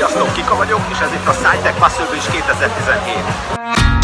Sziasztok, Kika vagyok, és ez itt a SciTech Muscle is 2017.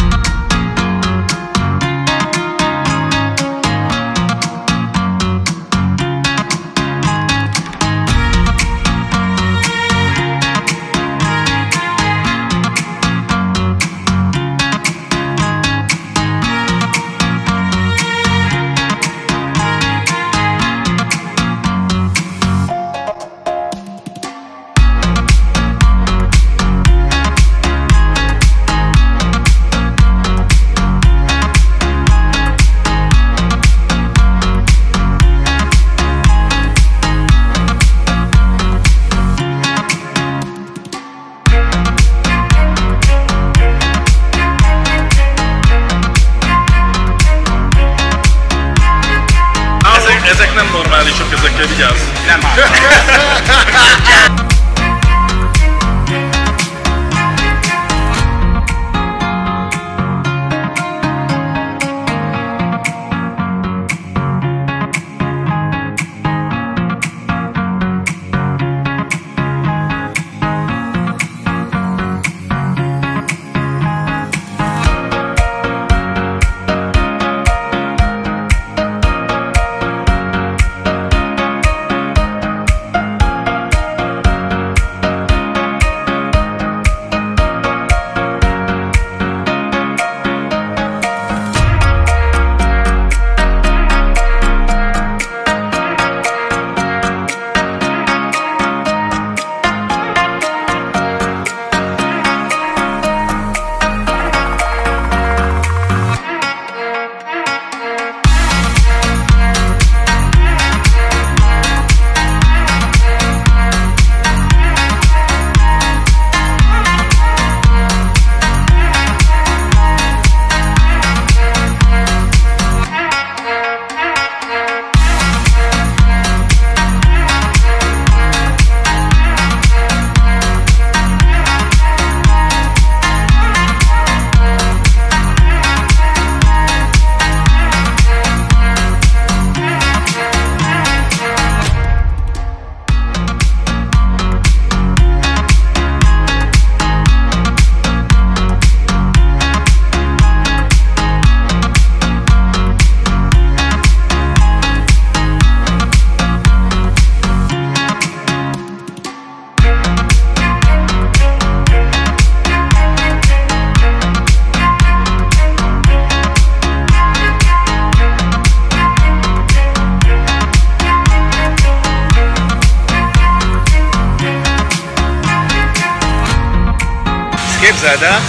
képzeld el,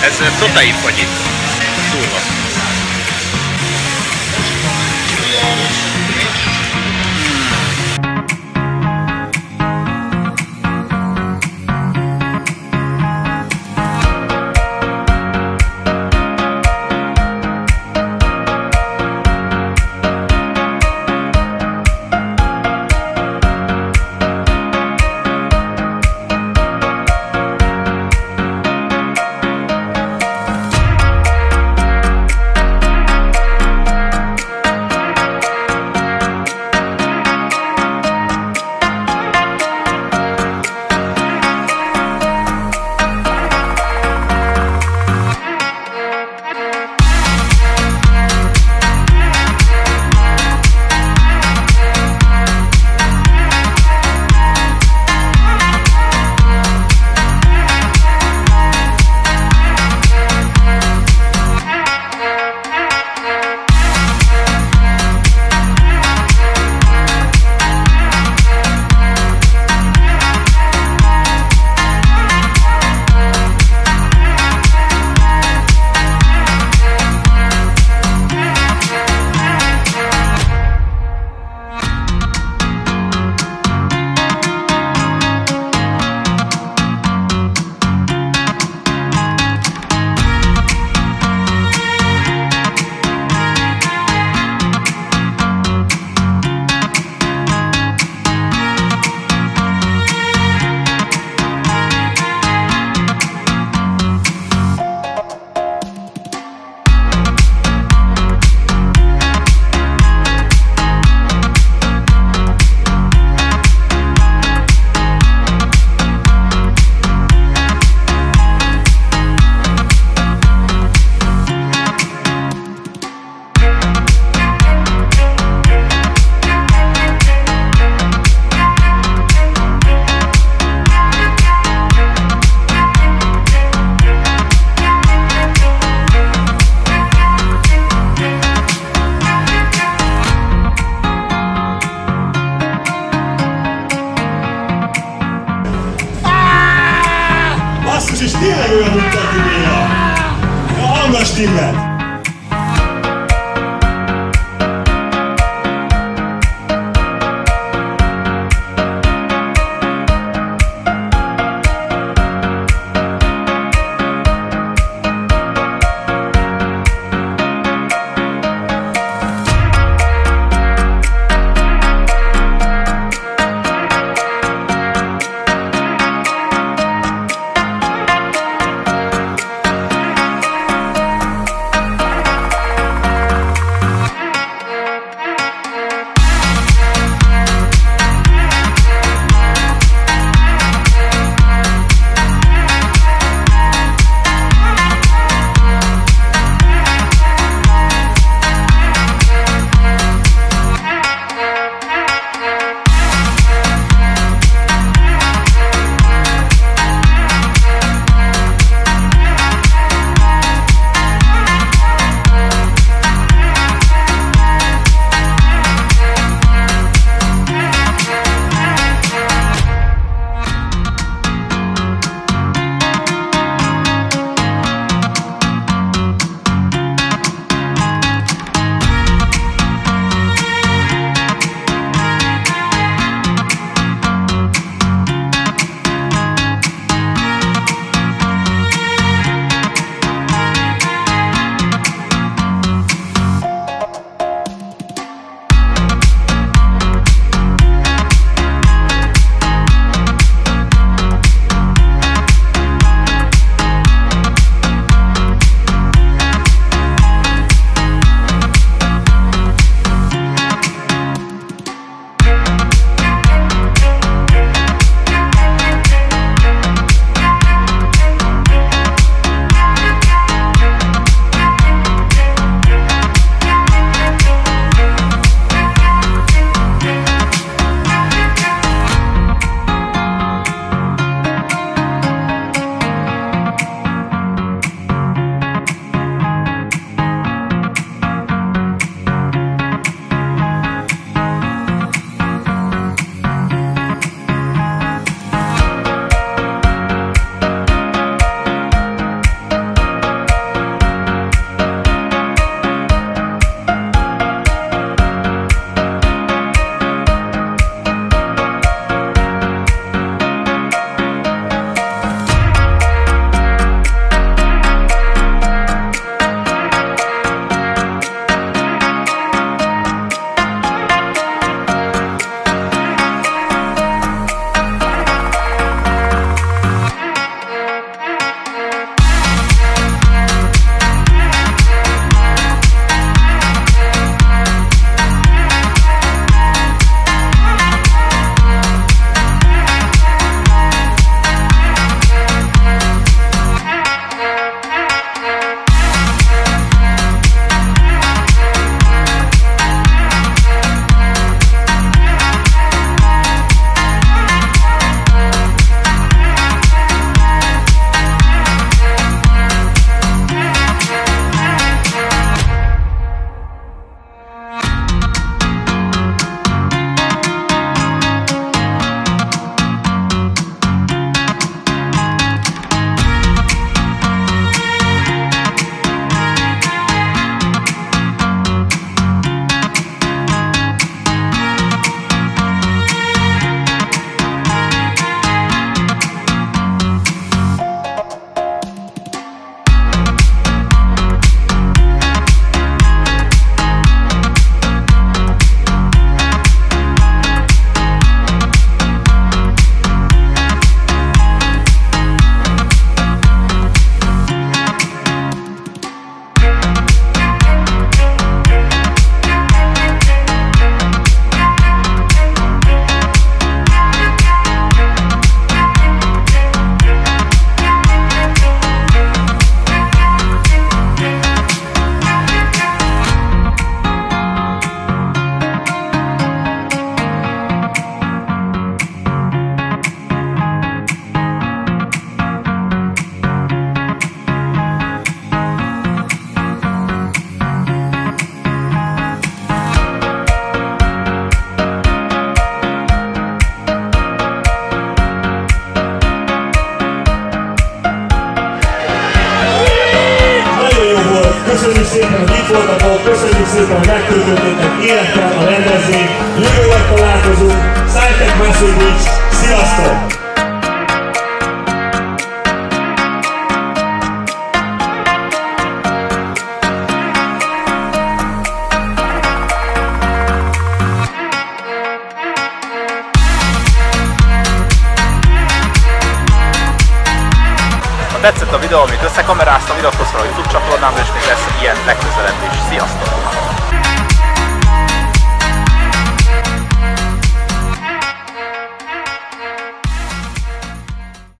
ez protein fagyit. Köszönjük szépen, hogy itt voltatok, köszönjük szépen, hogy megtöltöttétek élettel a rendezvényt, jövőleg találkozunk, Szájtek Beach, sziasztok! Tetszett a videó, amit összekameráztam, iratkozz fel a YouTube csatornámra, és még lesz ilyen legközelebb is. Sziasztok!